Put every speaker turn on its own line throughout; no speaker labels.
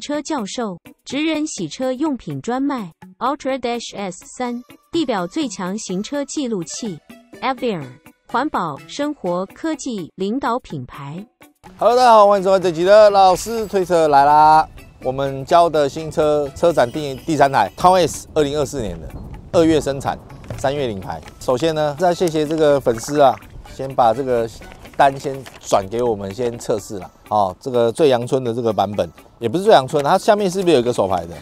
车教授，职人洗车用品专卖，Ultra Dash S 三，地表最强行车记录器，Avier，环保、生活、科技领导品牌。
Hello，大家好，欢迎收看这集的老师推车来啦。我们教的新车车展第第三台 Town S，二零二四年的二月生产，三月领牌。首先呢，是要谢谢这个粉丝啊，先把这个单先转给我们，先测试了。哦，这个最阳春的这个版本，也不是最阳春，它下面是不是有一个手牌的？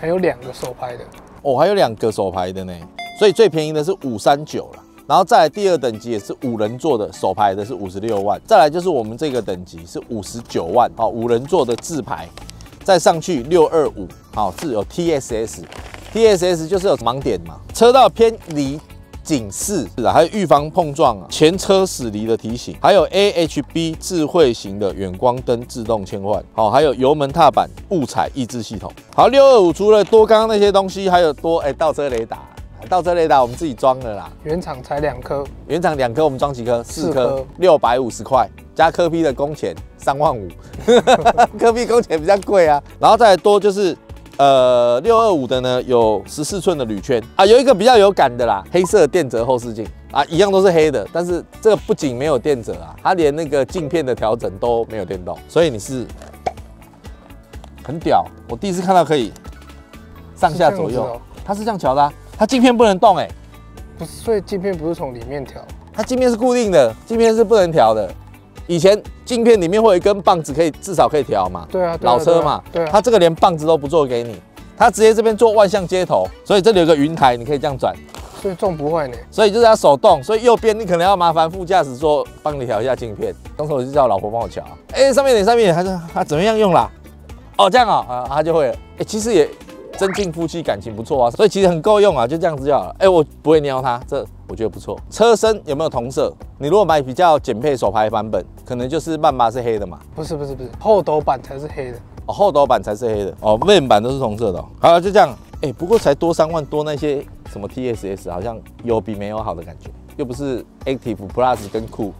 还有两个手牌的，
哦，还有两个手牌的呢，所以最便宜的是五三九了。然后再来第二等级也是五人座的手牌的是五十六万，再来就是我们这个等级是五十九万，好、五人座的自排，再上去六二五，好是有 TSS，TSS 就是有盲点嘛，车道偏离警示，还有预防碰撞啊，前车驶离的提醒，还有 AHB 智慧型的远光灯自动切换，好，还有油门踏板误踩抑制系统。好，六二五除了多刚刚那些东西，还有多哎倒车雷达，倒车雷达我们自己装的啦，
原厂才两颗，
原厂两颗，我们装几颗？四
四
颗
颗，
六百五十块，加科批的工钱三万五，科批工钱比较贵啊。然后再来多就是，呃，六二五的呢有十四寸的铝圈。啊，有一个比较有感的啦，黑色电折后视镜。啊，一样都是黑的，但是这个不仅没有电折啊，它连那个镜片的调整都没有电动，所以你是很屌。我第一次看到可以上下左右。它是这样调的、啊，它镜片不能动哎、
不是，所以镜片不是从里面调，
它镜片是固定的，镜片是不能调的。以前镜片里面会有一根棒子，可以至少可以调嘛。
对啊，
老车嘛，
对啊，
它这个连棒子都不做给你，它直接这边做万向接头，所以这里有个云台，你可以这样转，
所以重不会呢。
所以就是要手动，所以右边你可能要麻烦副驾驶座帮你调一下镜片。当时我就叫老婆帮我调，哎、上面一点，上面一点，他说他怎么样用啦？哦，这样哦，啊，他就会了。哎、其实也增进夫妻感情不错啊，所以其实很够用啊，就这样子就好了。哎、我不会撩它，这我觉得不错。车身有没有同色？你如果买比较简配手排版本，可能就是曼巴是黑的嘛，
不是不是不是，后斗板才是黑的，
哦，后斗板才是黑的，哦，面板都是同色的、哦。好了，就这样。哎、不过才多三万多，那些什么 TSS 好像有比没有好的感觉，又不是 Active Plus 跟酷，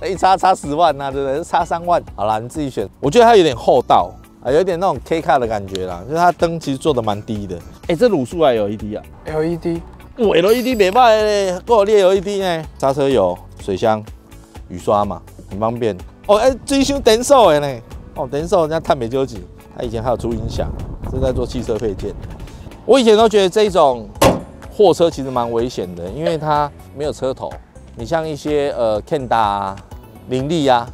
一差差十万呐、对不对？差三万。好啦，你自己选。我觉得它有点厚道啊，有点那种 K 卡的感觉啦，就是它灯其实做的蛮低的。哎、这卤素还有 LED 啊
，LED
哇，LED 没卖嘞，够有列 LED 呢。刹车油、水箱、雨刷嘛，很方便。哦，哎、追修等手的呢，哦，等手人家碳美究极，他以前还有出音响，是在做汽车配件。我以前都觉得这种货车其实蛮危险的，因为它没有车头。你像一些呃 Kenda 啊、林立啊、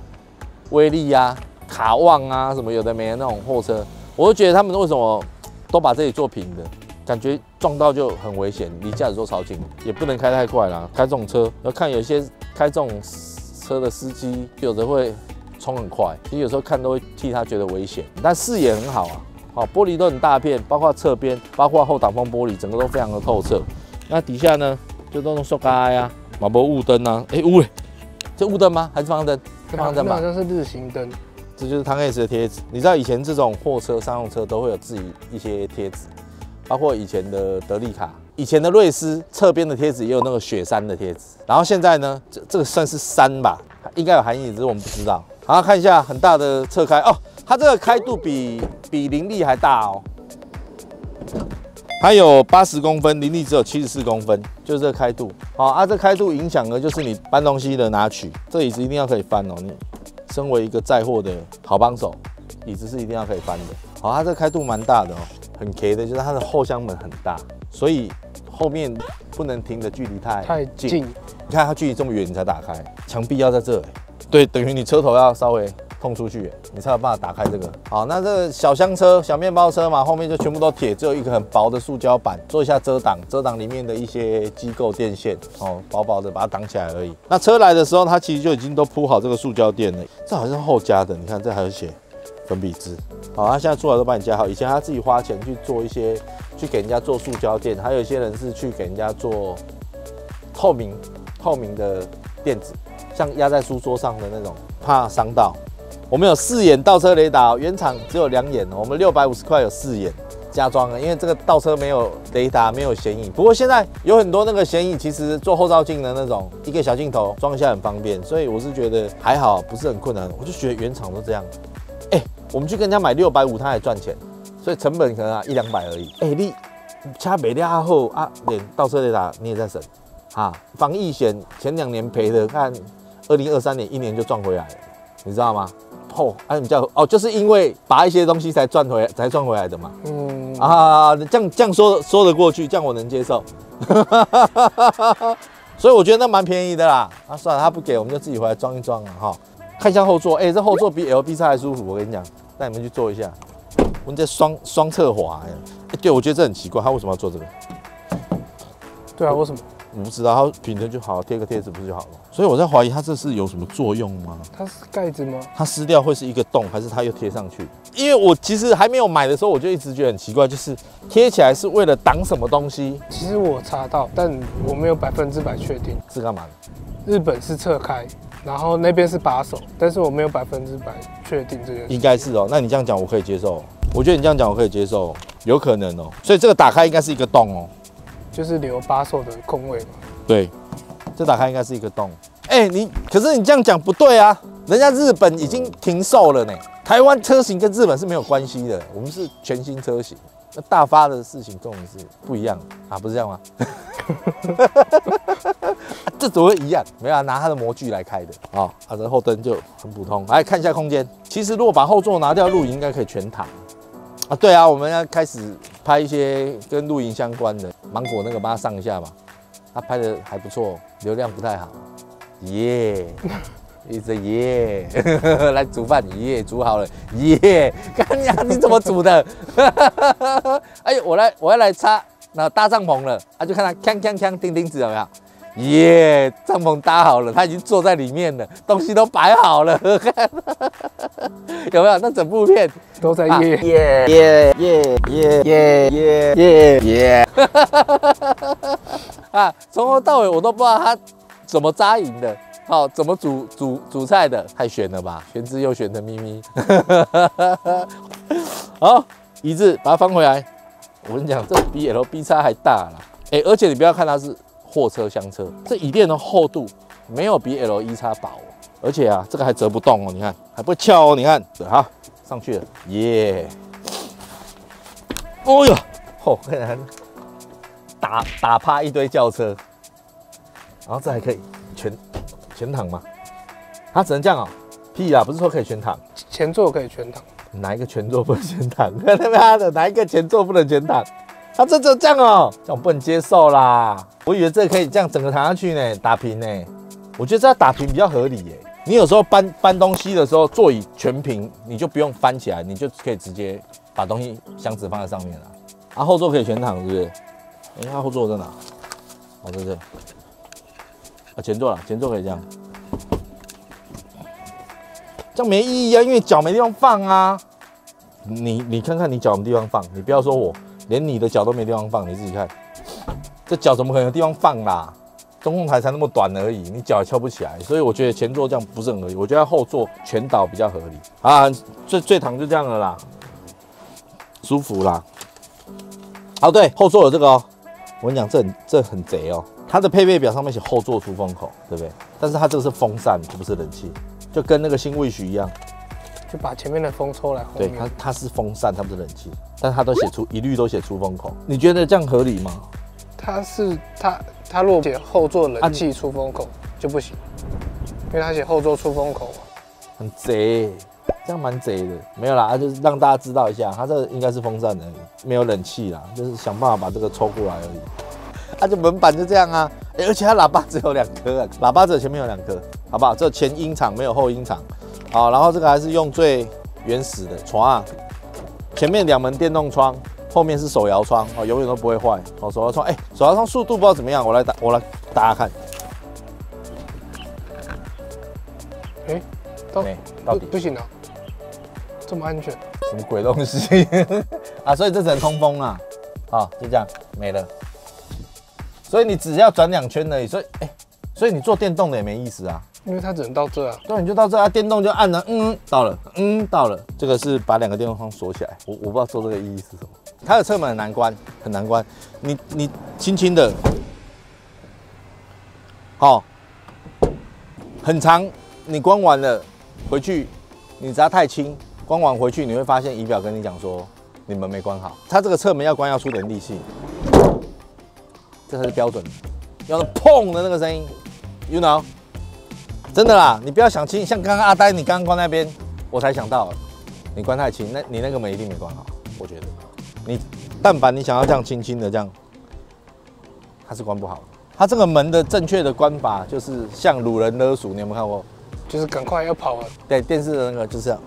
威力啊、卡旺啊什么有的没的那种货车，我就觉得他们为什么都把这里做平的？感觉撞到就很危险，离驾驶座超近，也不能开太快啦。开这种车要看有些开这种车的司机，有的会冲很快，其实有时候看都会替他觉得危险，但视野很好啊。好，玻璃都很大片，包括侧边，包括后挡风玻璃，整个都非常的透彻。那底下呢，就都用塑胶呀，马博雾灯啊，哎雾哎，这雾灯吗？还是方向灯？是方向灯吧
好？像是日行灯，
这就是汤 S 的贴纸。你知道以前这种货车、商用车都会有自己一些贴纸，包括以前的德利卡、以前的瑞斯侧边的贴纸也有那个雪山的贴纸。然后现在呢，这这个算是山吧，应该有含义，只是我们不知道。好，看一下很大的侧开哦，它这个开度比比林立还大哦。它有八十公分，林立只有七十四公分，就是这个开度。好啊，这开度影响的就是你搬东西的拿取，这椅子一定要可以翻哦。你身为一个载货的好帮手，椅子是一定要可以翻的。好，它这个开度蛮大的哦，很 K 的，就是它的后箱门很大，所以后面不能停的距离太
太近，
你看它距离这么远，你才打开，墙壁要在这，对，等于你车头要稍微碰出去，你才有办法打开这个。好，那这个小厢车、小面包车嘛，后面就全部都铁，只有一个很薄的塑胶板做一下遮挡，遮挡里面的一些机构电线，哦，薄薄的把它挡起来而已。那车来的时候，它其实就已经都铺好这个塑胶垫了，这好像是后加的，你看这还有写粉笔字。好，他现在出来都帮你加好，以前他自己花钱去做一些，去给人家做塑胶垫，还有一些人是去给人家做透明透明的垫子，像压在书桌上的那种，怕伤到。我们有四眼倒车雷达，原厂只有两眼，我们六百五十块有四眼加装了，因为这个倒车没有雷达，没有显影。不过现在有很多那个显影，其实做后照镜的那种一个小镜头装一下很方便，所以我是觉得还好，不是很困难。我就觉得原厂都这样。哎、我们去跟人家买六百五，他还赚钱，所以成本可能啊一两百而已。哎，你掐没料后啊，连倒车雷达你也在省啊。防疫险前两年赔的，看二零二三年一年就赚回来了，你知道吗？哦，哎，你叫哦，就是因为拔一些东西才赚回才赚回来的嘛。
嗯，
啊，这样这样说说得过去，这样我能接受。所以我觉得那蛮便宜的啦。啊，算了，他不给，我们就自己回来装一装了哈。看一下后座，哎、这后座比 L B 叉还舒服。我跟你讲，带你们去坐一下。我们这双双侧滑，哎、哎对，我觉得这很奇怪，他为什么要做这个？
对啊，为什么？
我不知道，他平着就好，贴个贴纸不是就好了？所以我在怀疑它这是有什么作用吗？
它是盖子吗？
它撕掉会是一个洞，还是它又贴上去？因为我其实还没有买的时候，我就一直觉得很奇怪，就是贴起来是为了挡什么东西？
其实我查到，但我没有百分之百确定。
是干嘛的？
日本是侧开，然后那边是把手，但是我没有百分之百确定这件事。
应该是哦。那你这样讲，我可以接受。我觉得你这样讲，我可以接受，有可能哦。所以这个打开应该是一个洞哦。
就是留把手的空位嘛。
对，这打开应该是一个洞。哎、你可是你这样讲不对啊，人家日本已经停售了呢。台湾车型跟日本是没有关系的，我们是全新车型。那大发的事情跟我们是不一样啊，不是这样吗？这怎么会一样？没有啊，拿它的模具来开的啊。它的后灯就很普通。来看一下空间，其实如果把后座拿掉，露营应该可以全躺啊。对啊，我们要开始拍一些跟露营相关的。芒果那个帮他上一下吧，他拍的还不错，流量不太好。耶、一直耶，来煮饭耶，煮好了耶，看呀，你怎么煮的？哎，我来，我要来插那搭帐篷了，啊，就看他锵锵锵钉钉子有没有？耶，帐篷搭好了，他已经坐在里面了，东西都摆好了，看 有没有？那整部片
都在。
耶耶耶耶耶耶耶耶！啊，从头到尾我都不知道他怎么扎营的，好、怎么煮煮煮菜的，太悬了吧？玄之又玄的咪咪。好，一致把它翻回来。我跟你讲，这比 L B 叉还大了。哎、而且你不要看它是货车厢车，这椅垫的厚度没有比 L 一叉薄、哦，而且啊，这个还折不动哦，你看还不会翘哦，你看，好上去了，耶、哦哟，哦，看 来打打趴一堆轿车，然后这还可以全全躺吗？它只能这样哦，屁啦，不是说可以全躺，
前座可以全躺，
哪一个前座不能全躺？他妈的，哪一个前座不能全躺？他这这这样哦，这样我不能接受啦！我以为这可以这样整个躺下去呢，打平呢。我觉得这样打平比较合理耶。你有时候搬搬东西的时候，座椅全平，你就不用翻起来，你就可以直接把东西箱子放在上面了。啊，后座可以全躺，是不是？哎、它后座在哪？哦，在这。啊，前座了，前座可以这样。这样没意义啊，因为脚没地方放啊。你你看看你脚没地方放，你不要说我，连你的脚都没地方放，你自己看，这脚怎么可能有地方放啦？中控台才那么短而已，你脚也翘不起来，所以我觉得前座这样不是很合理，我觉得后座全倒比较合理啊。最最躺就这样了啦，舒服啦。哦，对，后座有这个哦，我跟你讲，这很这很贼哦。它的配备表上面写后座出风口，对不对？但是它这个是风扇，这不是冷气，就跟那个新卫许一样。
就把前面的风抽来后
对，它它是风扇，它不是冷气，但它都写出一律都写出风口。你觉得这样合理吗？
它是它它如果写后座冷气出风口就不行，因为它写后座出风口嘛。
很贼，这样蛮贼的。没有啦，啊就是让大家知道一下，它这个应该是风扇而已，没有冷气啦，就是想办法把这个抽过来而已。它、就门板就这样啊，欸而且它喇叭只有两颗啊，喇叭只有前面有两颗，好不好？这前音场没有后音场，好，然后这个还是用最原始的床啊，前面两门电动窗，后面是手摇窗哦，永远都不会坏哦。手摇窗，哎、手摇窗速度不知道怎么样，我来打，我来打打看，
哎，到
没到底
不不行啊，这么安全。
什么鬼东西 啊？所以这只能通风啊，好，就这样没了。所以你只要转两圈而已，所以哎、所以你做电动的也没意思啊。
因为它只能到这啊，
对，你就到这啊，电动就按了，嗯，到了，嗯，到了。这个是把两个电动窗锁起来，我我不知道做这个意义是什么。它的侧门很难关，很难关。你你轻轻的，好、很长，你关完了回去，你只要太轻，关完回去你会发现仪表跟你讲说你门没关好，它这个侧门要关要出点力气，这才是标准的，要那砰的那个声音，you know，真的啦，你不要想轻，像刚刚阿呆你刚刚关那边，我才想到，你关太轻，那你那个门一定没关好，我觉得，你但凡你想要这样轻轻的这样，它是关不好的，它这个门的正确的关法就是像鲁人勒鼠，你有没有看过？
就是赶快要跑了，
对，电视的那个就是这样，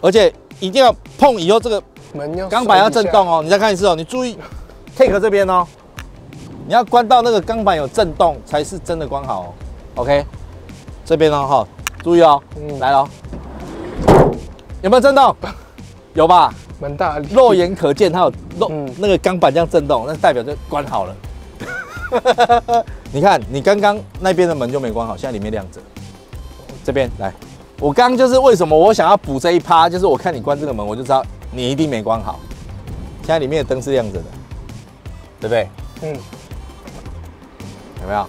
而且一定要碰以后这个
门要
钢板要震动
哦。
哦。你再看一次哦，你注意 take 这边哦，你要关到那个钢板有震动才是真的关好哦。OK，这边呢哈，注意哦，
嗯
来喽，有没有震动？有吧？
蛮大力，
肉眼可见，它有肉、
嗯
那个钢板这样震动，那代表就关好了。你看，你刚刚那边的门就没关好，现在里面亮着。这边来，我刚刚就是为什么我想要补这一趴，就是我看你关这个门，我就知道你一定没关好。现在里面的灯是亮着的，对不对？
嗯，
有没有？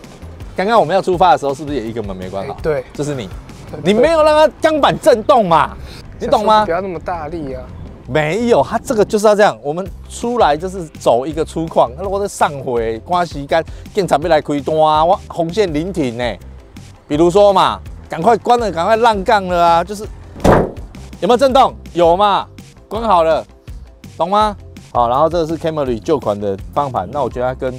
刚刚我们要出发的时候，是不是也一个门没关好？
哎对，
这是你，你没有让它钢板震动嘛？你懂吗
不？要那么大力啊。
没有，它这个就是要这样。我们出来就是走一个粗犷，那我在上回关时间，警察要来开单啊，我红线临停呢。比如说嘛，赶快关了，赶快浪杠了啊！就是有没有震动？有嘛？关好了，懂吗？好，然后这个是 Camry 旧款的方向盘，那我觉得它跟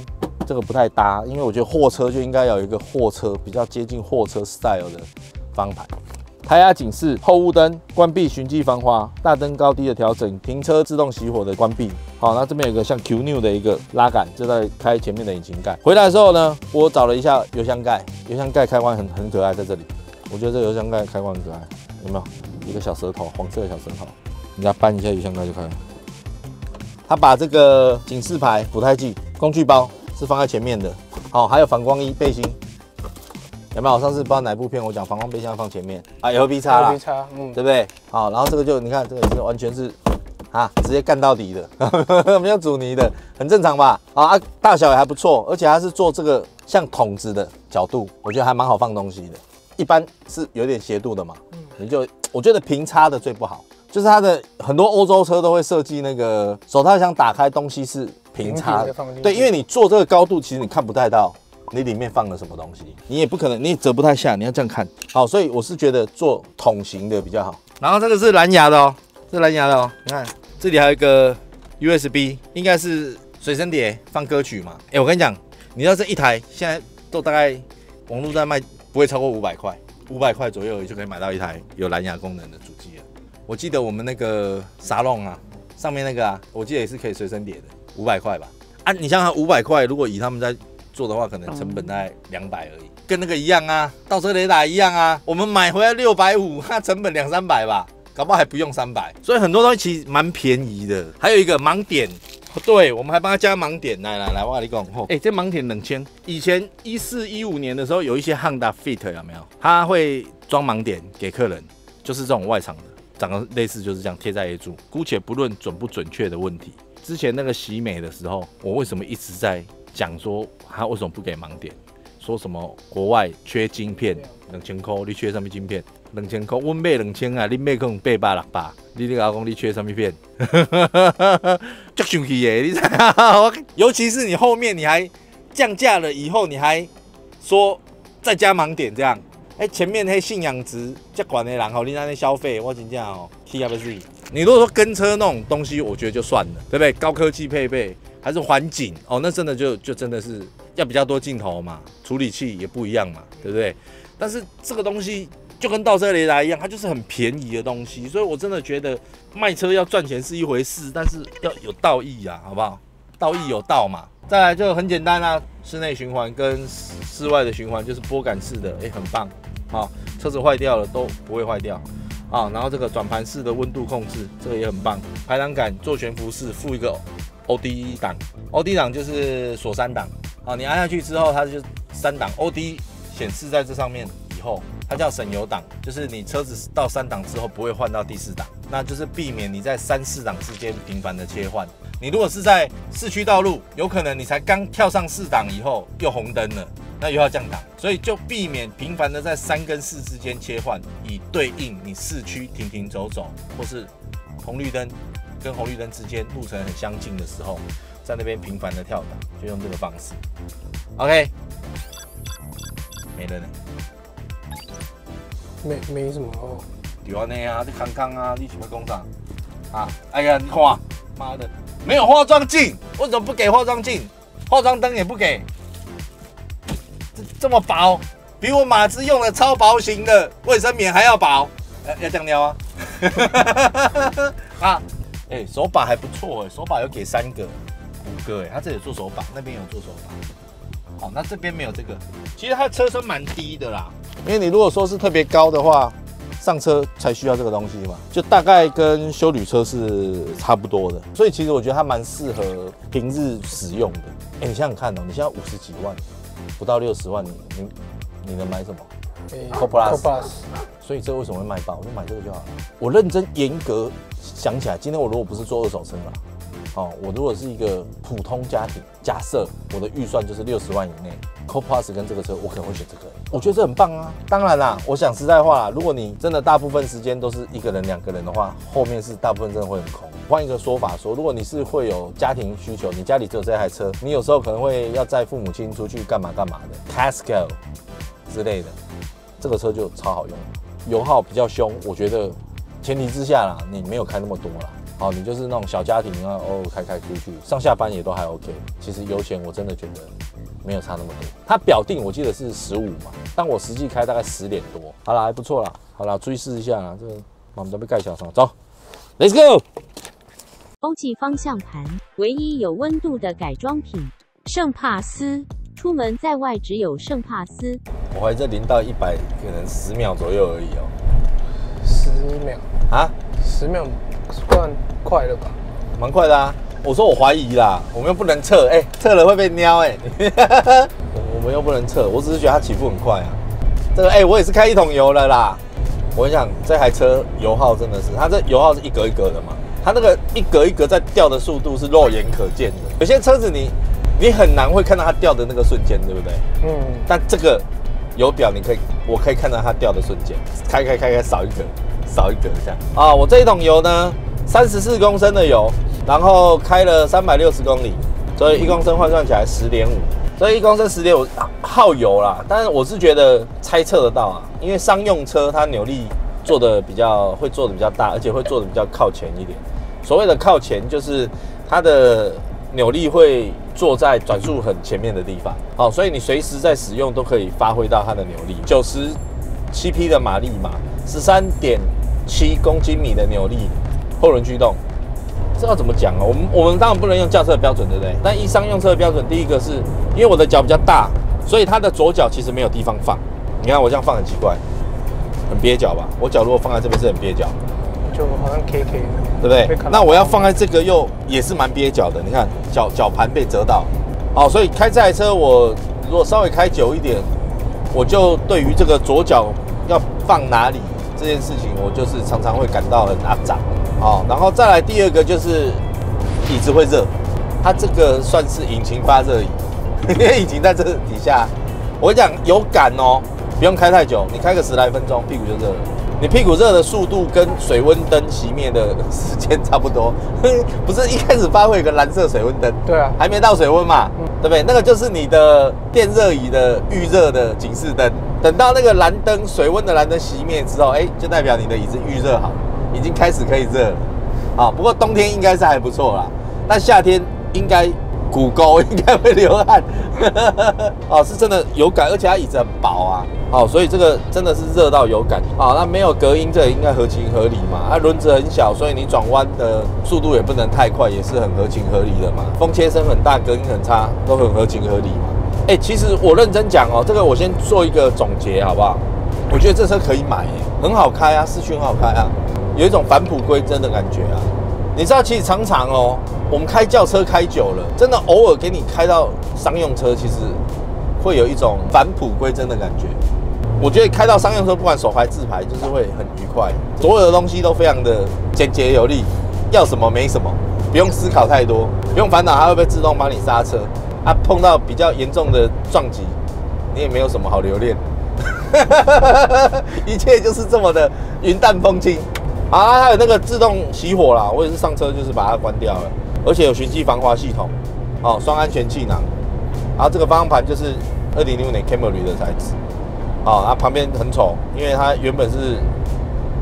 这个不太搭，因为我觉得货车就应该有一个货车比较接近货车 style 的方向盘。胎压警示、后雾灯关闭、循迹防滑、大灯高低的调整、停车自动熄火的关闭。好，那这边有个像 Q New 的一个拉杆，就在开前面的引擎盖。回来的时候呢，我找了一下油箱盖，油箱盖开关很很可爱，在这里。我觉得这油箱盖开关很可爱，有没有？一个小舌头，黄色的小舌头，你要扳一下油箱盖就开了。它把这个警示牌、补胎剂、工具包是放在前面的。好，还有反光衣、背心。有没有？上次不知道哪部片我讲反光背心要放前面啊，L B 叉，L
B 叉，嗯，
对不对？好，然后这个就你看，这个是完全是啊，直接干到底的，没有阻尼的，很正常吧？啊啊，大小也还不错，而且它是做这个像筒子的角度，我觉得还蛮好放东西的。一般是有点斜度的嘛，嗯你就我觉得平插的最不好，就是它的很多欧洲车都会设计那个手套箱打开东西是平插对，因为你做这个高度，其实你看不太到。你里面放了什么东西，你也不可能，你也折不太下，你要这样看。好，所以我是觉得做桶型的比较好。然后这个是蓝牙的哦，这蓝牙的哦，你看这里还有一个 USB，应该是随身碟放歌曲嘛。哎，我跟你讲，你知道这一台现在都大概网络在卖，不会超过五百块，五百块左右就可以买到一台有蓝牙功能的主机了。我记得我们那个沙龙啊，上面那个啊，我记得也是可以随身碟的，五百块吧。啊，你想想五百块，如果以他们在做的话，可能成本大概两百而已，跟那个一样啊，倒车雷达一样啊。我们买回来六百五，它成本两三百吧，搞不好还不用三百。所以很多东西其实蛮便宜的。还有一个盲点，对我们还帮他加盲点。来来来，我跟你讲，吼，哎，这盲点冷千。以前一四一五年的时候，有一些 Honda Fit 有没有？他会装盲点给客人，就是这种外厂的，长得类似就是这样贴在 A 柱。姑且不论准不准确的问题，之前那个喜美的时候，我为什么一直在讲说他为什么不给盲点？说什么国外缺晶片两千块，你缺什么晶片？两千块，我买两千啊，你买可能八百六百，你你老公你缺什么片？足生气耶！你知道尤其是你后面你还降价了以后，你还说再加盲点这样，哎、前面那信仰值这管的人吼，你在那消费，我真正哦，气要不是。你如果说跟车那种东西，我觉得就算了，对不对？高科技配备还是环境哦，那真的就就真的是要比较多镜头嘛，处理器也不一样嘛，对不对？但是这个东西就跟倒车雷达一样，它就是很便宜的东西，所以我真的觉得卖车要赚钱是一回事，但是要有道义啊，好不好？道义有道嘛。再来就很简单啊，室内循环跟室外的循环就是拨杆式的，哎、很棒。好、车子坏掉了都不会坏掉啊。然后这个转盘式的温度控制，这个也很棒。排挡杆做悬浮式，附一个 OD 档，OD 档就是锁三档啊。你按下去之后，它就三档 OD 显示在这上面以后，它叫省油档，就是你车子到三档之后不会换到第四档，那就是避免你在三四档之间频繁的切换。你如果是在市区道路，有可能你才刚跳上四档以后又红灯了，那又要降档，所以就避免频繁的在三跟四之间切换，以对应你市区停停走走，或是红绿灯跟红绿灯之间路程很相近的时候，在那边频繁的跳档，就用这个方式。OK，没了呢。
没没什么哦。
有啊，那啊，这康康啊，你什么工厂啊？哎呀，你看，妈的，没有化妆镜，为什么不给化妆镜？化妆灯也不给，这么薄，比我马自用的超薄型的卫生棉还要薄，要要这样撩啊？啊，哎，手把还不错哎，手把有给三个、五个哎，他这里做手把，那边有做手把。好，那这边没有这个，其实它车身蛮低的啦。因为你如果说是特别高的话，上车才需要这个东西嘛，就大概跟修旅车是差不多的，所以其实我觉得它蛮适合平日使用的。哎，你想想看哦，你现在五十几万，不到六十万，你你你能买什么？Co Plus，所以这为什么会卖爆？我就买这个就好了。我认真严格想起来，今天我如果不是做二手车了。哦，我如果是一个普通家庭，假设我的预算就是六十万以内，Co-Plus 跟这个车，我可能会选这个。我觉得这很棒啊。当然啦，我想实在话啦，如果你真的大部分时间都是一个人、两个人的话，后面是大部分真的会很空。换一个说法说，如果你是会有家庭需求，你家里只有这台车，你有时候可能会要载父母亲出去干嘛干嘛的 c a s c o 之类的，这个车就超好用，油耗比较凶。我觉得前提之下啦，你没有开那么多啦。好，你就是那种小家庭啊，偶尔开开出去，上下班也都还 OK。其实油钱我真的觉得没有差那么多。它表定我记得是十五嘛，但我实际开大概十点多。好了，还不错啦。好了，注意试一下啦。这个我们都被盖小窗，走，Let's go。
欧际方向盘，唯一有温度的改装品，圣帕斯。出门在外只有圣帕斯。
我怀疑这零到一百可能十秒左右而已哦。
十秒
啊？
十秒。算快了吧，
蛮快的啊！我说我怀疑啦，我们又不能测，哎，测了会被撩哎。我 我们又不能测，我只是觉得它起步很快啊。这个哎，我也是开一桶油了啦。我跟你讲，这台车油耗真的是，它这油耗是一格一格的嘛，它那个一格一格在掉的速度是肉眼可见的。有些车子你你很难会看到它掉的那个瞬间，对不对？嗯。但这个油表你可以，我可以看到它掉的瞬间，开开开开少一格。少一格这样啊！我这一桶油呢，三十四公升的油，然后开了三百六十公里，所以一公升换算起来十点五，所以一公升十点五耗油啦。但是我是觉得猜测得到啊，因为商用车它扭力做的比较会做的比较大，而且会做的比较靠前一点。所谓的靠前，就是它的扭力会坐在转速很前面的地方，好，所以你随时在使用都可以发挥到它的扭力。九十七匹的马力嘛，十三点。七公斤米的扭力，后轮驱动，这要怎么讲啊？我们我们当然不能用轿车的标准，对不对？但以商用车的标准，第一个是因为我的脚比较大，所以它的左脚其实没有地方放。你看我这样放很奇怪，很蹩脚吧？我脚如果放在这边是很蹩脚，
好像 K K
对不对？那我要放在这个又也是蛮憋脚的。你看脚脚盘被折到，好，所以开这台车我如果稍微开久一点，我就对于这个左脚要放哪里。这件事情我就是常常会感到很阿脏，哦，然后再来第二个就是椅子会热，它这个算是引擎发热椅，因为引擎在这底下，我讲有感哦，不用开太久，你开个十来分钟，屁股就热了。你屁股热的速度跟水温灯熄灭的时间差不多，不是一开始发会有个蓝色水温灯，
对啊，
还没到水温嘛，对不对？那个就是你的电热椅的预热的警示灯。等到那个蓝灯水温的蓝灯熄灭之后，哎，就代表你的椅子预热好，已经开始可以热了。啊，不过冬天应该是还不错啦，那夏天应该骨沟应该会流汗。哦，是真的有感，而且它椅子很薄啊。哦，所以这个真的是热到有感。好，那没有隔音，这应该合情合理嘛。它轮子很小，所以你转弯的速度也不能太快，也是很合情合理的嘛。风切声很大，隔音很差，都很合情合理嘛。哎，其实我认真讲哦，这个我先做一个总结，好不好？我觉得这车可以买，很好开啊，市区很好开啊，有一种返璞归真的感觉啊。你知道，其实常常哦，我们开轿车开久了，真的偶尔给你开到商用车，其实会有一种返璞归真的感觉。我觉得开到商用车，不管手牌、自牌，就是会很愉快，所有的东西都非常的简洁有力，要什么没什么，不用思考太多，不用烦恼它会不会自动帮你刹车。啊，碰到比较严重的撞击，你也没有什么好留恋，一切就是这么的云淡风轻。啊，还有那个自动熄火啦，我也是上车就是把它关掉了，而且有循迹防滑系统，哦，双安全气囊，然后这个方向盘就是二零零五年 Camry 的材质，哦，它旁边很丑，因为它原本是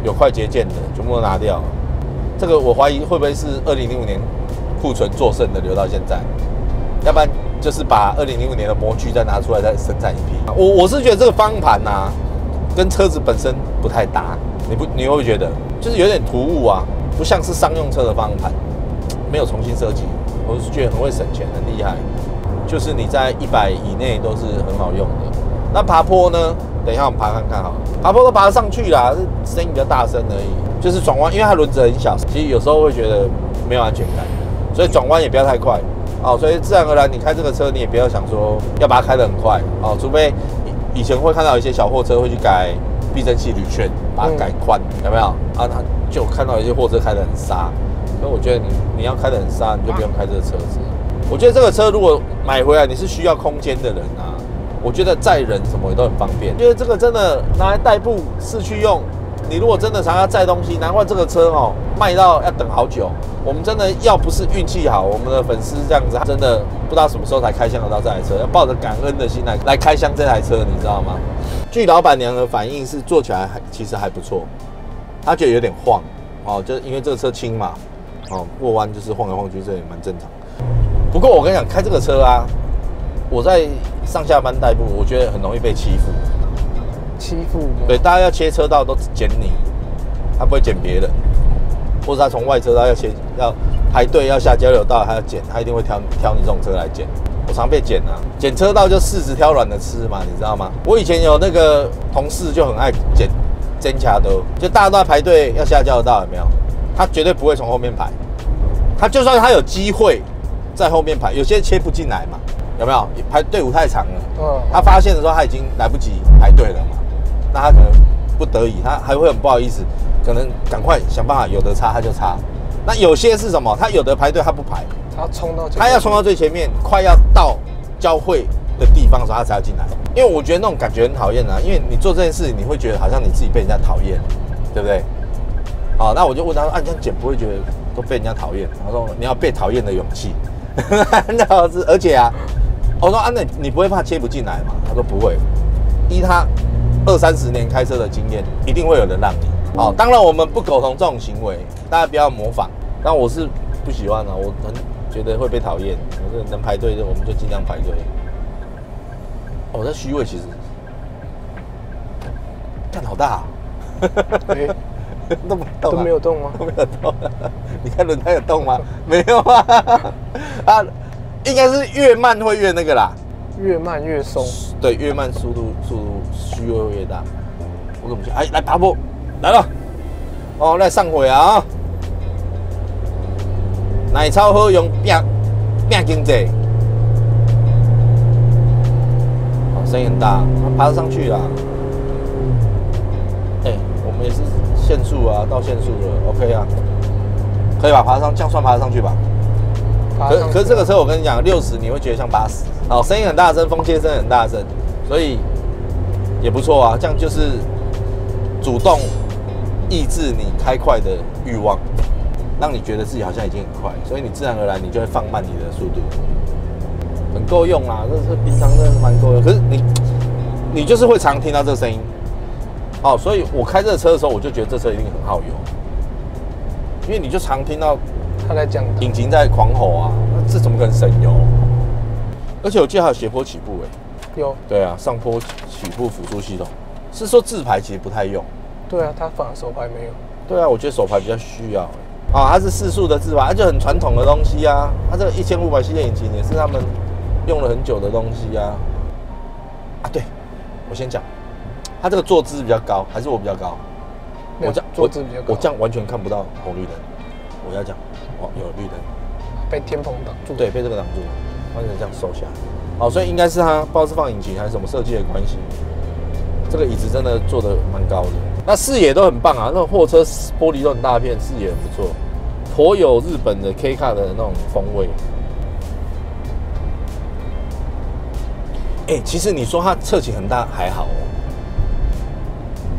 有快捷键的，全部都拿掉了。这个我怀疑会不会是二零零五年库存做剩的留到现在，要不然就是把二零零五年的模具再拿出来再生产一批。我我是觉得这个方向盘呐，跟车子本身不太搭，你不你会不会觉得？就是有点突兀啊，不像是商用车的方向盘，没有重新设计。我是觉得很会省钱，很厉害。就是你在一百以内都是很好用的。那爬坡呢？等一下我们爬看看哈。爬坡都爬得上去啦，声音比较大声而已。就是转弯，因为它轮子很小，其实有时候会觉得没有安全感，所以转弯也不要太快。哦，所以自然而然你开这个车，你也不要想说要把它开得很快。哦，除非以前会看到一些小货车会去改。避震器铝圈，把它改宽，有没有？啊，他就看到一些货车开得很沙，所以我觉得你你要开得很沙，你就不用开这个车子。我觉得这个车如果买回来你是需要空间的人啊，我觉得载人什么也都很方便。因为这个真的拿来代步市区用，你如果真的常要载东西，难怪这个车哦卖到要等好久。我们真的要不是运气好，我们的粉丝这样子真的不知道什么时候才开箱得到这台车，要抱着感恩的心来来开箱这台车，你知道吗？据老板娘的反应是坐起来还其实还不错，她觉得有点晃哦，就因为这个车轻嘛，哦过弯就是晃来晃去，这也蛮正常。不过我跟你讲，开这个车啊，我在上下班代步，我觉得很容易被欺负。
欺负？
对，大家要切车道都捡你，他不会捡别人，或者他从外车道要切要排队要下交流道他要捡，他一定会挑挑你这种车来捡。我常被捡啊，捡车道就柿子挑软的吃嘛，你知道吗？我以前有那个同事就很爱捡真卡的，就大家都在排队要下交流道，有没有？他绝对不会从后面排，他就算他有机会在后面排，有些切不进来嘛，有没有？排队伍太长了，嗯，他发现的时候他已经来不及排队了嘛，那他可能不得已，他还会很不好意思，可能赶快想办法有的插他就插。那有些是什么？他有的排队他不排。
他冲到，
他要冲到最前面，快要到交汇的地方的时候，他才要进来。因为我觉得那种感觉很讨厌啊，因为你做这件事，你会觉得好像你自己被人家讨厌，对不对？好，那我就问他说：“啊，这样剪不会觉得都被人家讨厌？”他说：“你要被讨厌的勇气。”那好是，而且啊，我说：“啊，那你不会怕切不进来吗？”他说：“不会，依他二三十年开车的经验，一定会有人让你。”好，当然我们不苟同这种行为，大家不要模仿。但我是不喜欢啊，我很。觉得会被讨厌，我是能排队的我们就尽量排队。哦，那虚位其实干好大，
都 都没有动吗？
都没有动。你看轮胎有动吗？没有啊。啊，应该是越慢会越那个啦，
越慢越松。
对，越慢速度速度虚位越大。我怎么去？哎，来爬坡，来了。哦，来上回啊。奶超好用，变变经济，哦，声音很大，爬得上去啦。哎，我们也是限速啊，到限速了，OK 啊，可以吧？爬上这样算爬得上去吧？可可是这个车我跟你讲，六十你会觉得像八十，哦，声音很大声，风切声很大声，所以也不错啊。这样就是主动抑制你开快的欲望。让你觉得自己好像已经很快，所以你自然而然你就会放慢你的速度，很够用啊！这是平常真的是蛮够用。可是你，你就是会常听到这个声音，哦，所以我开这个车的时候，我就觉得这车一定很耗油，因为你就常听到
他在讲
引擎在狂吼啊，那这怎么可能省油？而且我记得还有斜坡起步，哎，
有，
对啊，上坡起步辅助系统，是说自排其实不太用，
对啊，它反而手排没有，
对啊，我觉得手排比较需要。啊，它是四速的自排，它就很传统的东西啊。它这个一千五百系列引擎也是他们用了很久的东西啊。啊，对，我先讲，它这个坐姿比较高，还是我比较高？
我这样坐姿比较高，
我这样完全看不到红绿灯。我要讲，哦，有绿灯，
被天棚挡住。
对，被这个挡住，完全这样收下。哦，所以应该是它不知道是放引擎还是什么设计的关系。这个椅子真的坐的蛮高的。那视野都很棒啊，那种货车玻璃都很大片，视野很不错，颇有日本的 K 卡的那种风味。哎，其实你说它侧倾很大还好哦，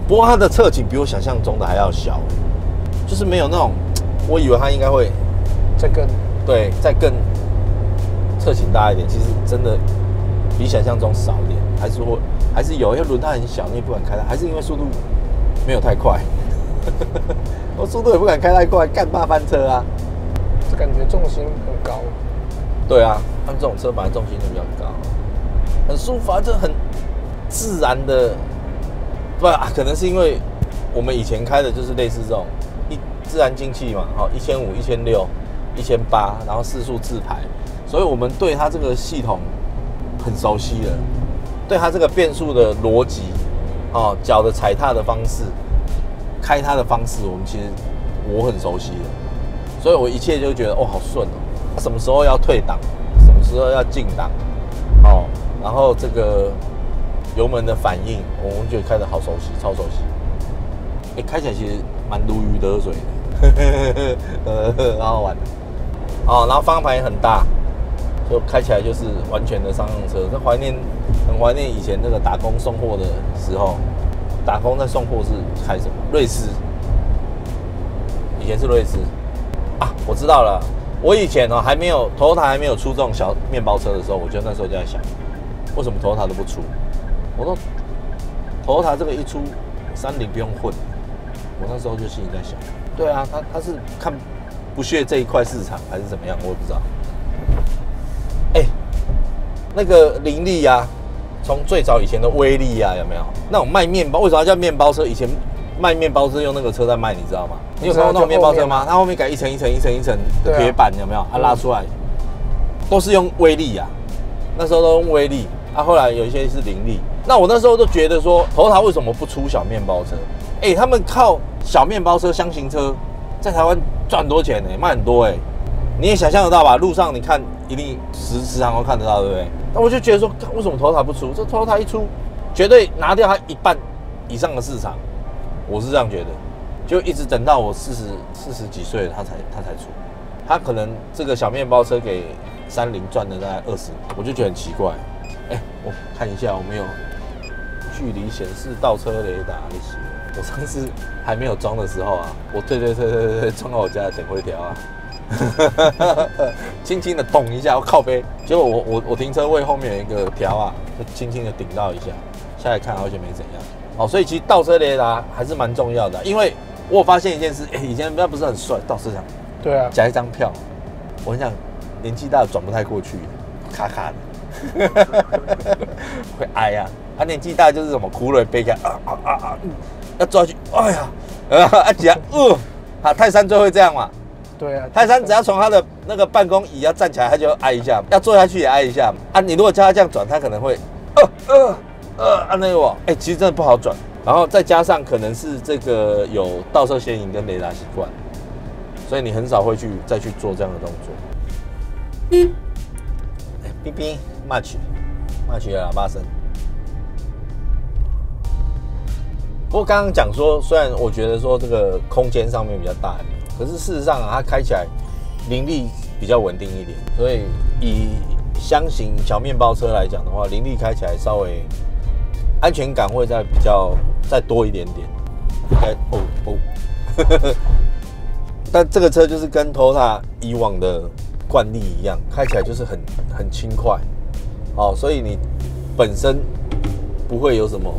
不过它的侧倾比我想象中的还要小，就是没有那种，我以为它应该会
再更
对再更侧倾大一点，其实真的比想象中少一点，还是会还是有，因为轮胎很小，你也不敢开它，还是因为速度没有太快，我速度也不敢开太快，干怕翻车啊，
就感觉重心很高。
对啊，他们这种车本来重心就比较高，很舒服，啊，这很自然的，不啊，可能是因为我们以前开的就是类似这种一自然进气嘛，好，一千五、一千六、一千八，然后四速自排，所以我们对它这个系统很熟悉了，对它这个变速的逻辑，哦，脚的踩踏的方式，开它的方式，我们其实我很熟悉的，所以我一切就觉得哦，好顺哦。什么时候要退档，什么时候要进档，哦，然后这个油门的反应，我们觉得开的好熟悉，超熟悉。哎，开起来其实蛮如鱼得水的，呵呵呵呃，很好玩。哦，然后方向盘也很大，就开起来就是完全的商用车。很怀念，很怀念以前那个打工送货的时候，打工在送货是开什么？瑞斯，以前是瑞斯啊，我知道了。我以前哦还没有头塔还没有出这种小面包车的时候，我就那时候就在想，为什么头塔都不出？我说头塔这个一出，三菱不用混。我那时候就心里在想，对啊，他他是看不屑这一块市场还是怎么样，我也不知道。哎，那个林立呀，从最早以前的威力呀，有没有那种卖面包？为什么叫面包车？以前卖面包是用那个车在卖，你知道吗？你有看过那种面包车吗？它后面改一层一层一层一层的铁板，有没有？它拉出来都是用威力啊，那时候都用威力。啊，后来有一些是林立。那我那时候都觉得说，头塔为什么不出小面包车？哎，他们靠小面包车、箱型车在台湾赚多钱呢，卖很多哎。你也想象得到吧？路上你看，一定时时常都看得到，对不对？那我就觉得说，为什么头塔不出？这头塔一出，绝对拿掉它一半以上的市场。我是这样觉得。就一直等到我四十四十几岁，他才他才出，他可能这个小面包车给三菱赚了大概二十，我就觉得很奇怪。哎，我看一下，我没有距离显示倒车雷达那些。我上次还没有装的时候啊，我对对对对对装到我家的等灰条啊，轻轻的捅一下，我靠背，结果我我我停车位后面有一个条啊，就轻轻的顶到一下，下来看好像没怎样。哦，所以其实倒车雷达还是蛮重要的，因为。我发现一件事，哎，以前那不是很帅，倒车场，
对啊，
夹一张票，我很想，年纪大转不太过去，卡卡的，会挨呀。啊，年纪大就是什么，苦累背开，啊啊啊啊，要抓去，哎呀，啊夹，呃，啊泰山就会这样嘛，
对啊，
泰山只要从他的那个办公椅要站起来，他就挨一下，要坐下去也挨一下。啊，你如果叫他这样转，他可能会，呃呃呃，按那个我，哎，其实真的不好转。然后再加上可能是这个有倒车显影跟雷达习惯，所以你很少会去再去做这样的动作。哔哔哔，much，much 的喇叭声。不过刚刚讲说，虽然我觉得说这个空间上面比较大，可是事实上啊，它开起来灵力比较稳定一点。所以以箱型小面包车来讲的话，灵力开起来稍微安全感会再比较。再多一点点，应该哦哦，但这个车就是跟 Toyota 以往的惯例一样，开起来就是很很轻快，哦，所以你本身不会有什么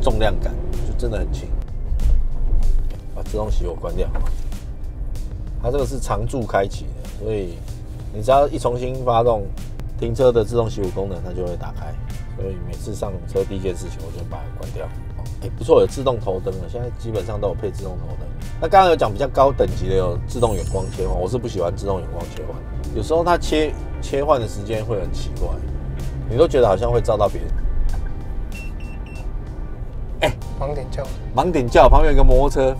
重量感，就真的很轻。把自动熄火关掉，它这个是常驻开启的，所以你只要一重新发动停车的自动熄火功能，它就会打开。所以每次上车第一件事情，我就把它关掉。哎，不错，有自动头灯了。现在基本上都有配自动头灯。那刚刚有讲比较高等级的有自动远光切换，我是不喜欢自动远光切换。有时候它切切换的时间会很奇怪，你都觉得好像会照到别人。
哎，盲点叫，
盲点叫，旁边有个摩托车，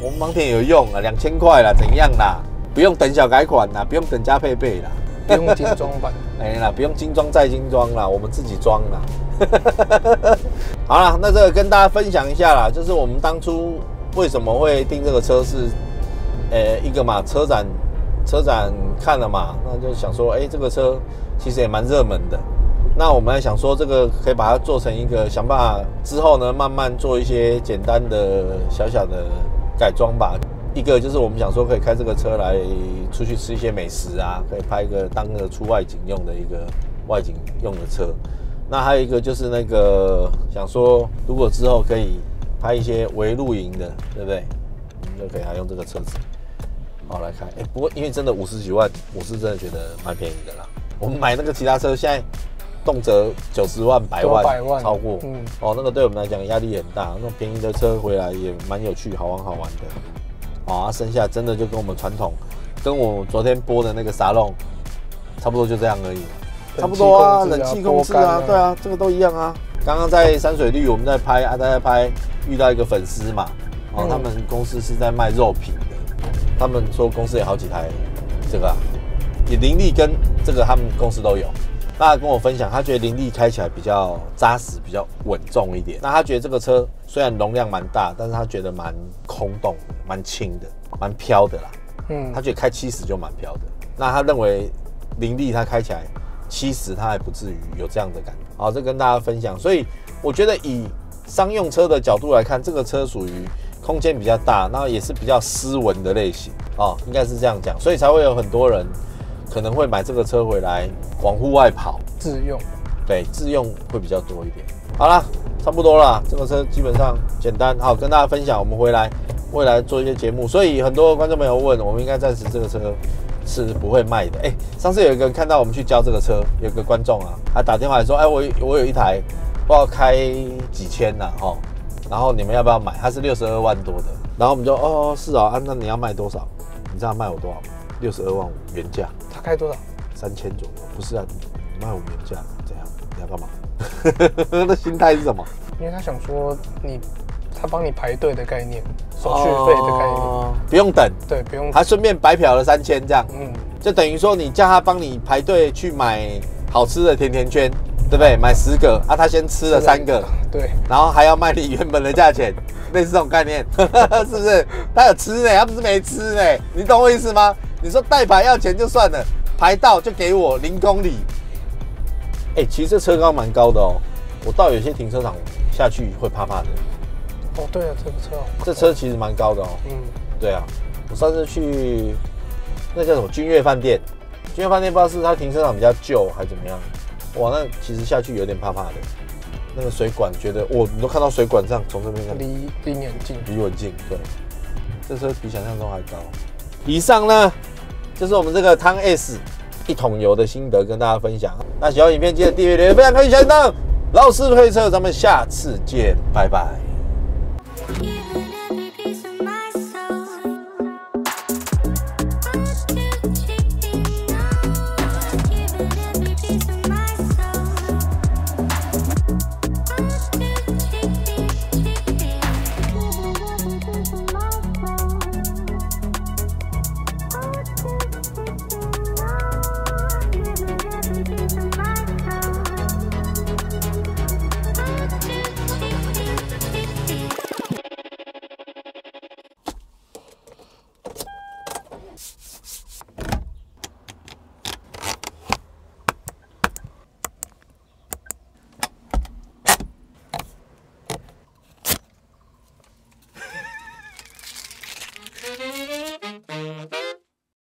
我们盲点有用啊，两千块啦，怎样啦？不用等小改款啦，不用等加配备啦，
不用精装版，
哎啦，不用精装再精装啦，我们自己装啦。好了，那这个跟大家分享一下啦，就是我们当初为什么会订这个车是，呃，一个嘛，车展车展看了嘛，那就想说，哎，这个车其实也蛮热门的，那我们还想说，这个可以把它做成一个，想办法之后呢，慢慢做一些简单的小小的改装吧。一个就是我们想说，可以开这个车来出去吃一些美食啊，可以拍一个当个出外景用的一个外景用的车。那还有一个就是那个想说，如果之后可以拍一些微露营的，对不对？我们就可以还用这个车子。好来看，哎，不过因为真的五十几万，我是真的觉得蛮便宜的啦。我们买那个其他车，现在动辄九十万、百万，
百万
超过。嗯，哦，那个对我们来讲压力很大。那种便宜的车回来也蛮有趣、好玩、好玩的。哦啊，剩下真的就跟我们传统，跟我昨天播的那个沙龙差不多，就这样而已。差不多啊，冷气控制啊，对啊，这个都一样啊。刚刚在山水绿，我们在拍啊，在拍，遇到一个粉丝嘛。哦，他们公司是在卖肉品的，他们说公司有好几台这个。也林立跟这个他们公司都有，那他跟我分享，他觉得林立开起来比较扎实，比较稳重一点。那他觉得这个车虽然容量蛮大，但是他觉得蛮空洞、蛮轻的、蛮飘的啦。嗯，他觉得开七十就蛮飘的。那他认为林立他开起来七十，他还不至于有这样的感觉。好，这跟大家分享。所以我觉得以商用车的角度来看，这个车属于空间比较大，那也是比较斯文的类型哦，应该是这样讲，所以才会有很多人。可能会买这个车回来往户外跑
自用，
对，自用会比较多一点。好了，差不多了，这个车基本上简单，好跟大家分享。我们回来未来做一些节目，所以很多观众朋友问，我们应该暂时这个车是不会卖的。哎，上次有一个看到我们去交这个车，有个观众啊，他打电话来说，哎，我我有一台不知道开几千呐，哦，然后你们要不要买？他是六十二万多的，然后我们就哦是啊，那你要卖多少？你知道卖我多少吗？六十二万五原价。
开多少？
三千左右，不是啊，卖我原价，怎样？你要干嘛？那心态是什么？
因为他想说你，他帮你排队的概念，手续费的概念，
不用等，
对，不用，
还顺便白嫖了三千，这样，嗯，就等于说你叫他帮你排队去买好吃的甜甜圈，对不对？买十个啊，他先吃了三个，
对，
然后还要卖你原本的价钱，类似这种概念，是不是？他有吃呢，他不是没吃呢，你懂我意思吗？你说代牌要钱就算了，牌到就给我零公里。哎，其实这车高蛮高的哦，我到有些停车场下去会怕怕的。
哦，对啊，这个车，
这车其实蛮高的哦。嗯，对啊，我上次去那叫什么君悦饭店，君悦饭店不知道是它停车场比较旧还是怎么样。哇，那其实下去有点怕怕的。那个水管觉得，我，你都看到水管上从这边看，
离离你很近，
离我很近。对，这车比想象中还高。以上呢。就是我们这个汤 S 一桶油的心得跟大家分享。那喜欢影片记得订阅、留言、分享、开启小铃铛。老师推测，咱们下次见，拜拜。